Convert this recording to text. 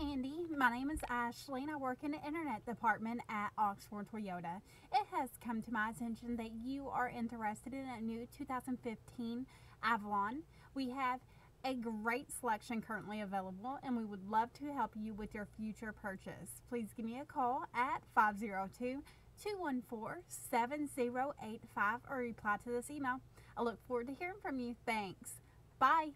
Andy. My name is Ashley, and I work in the Internet Department at Oxmoor Toyota. It has come to my attention that you are interested in a new 2015 Avalon. We have a great selection currently available, and we would love to help you with your future purchase. Please give me a call at 502 214 7085 or reply to this email. I look forward to hearing from you. Thanks. Bye.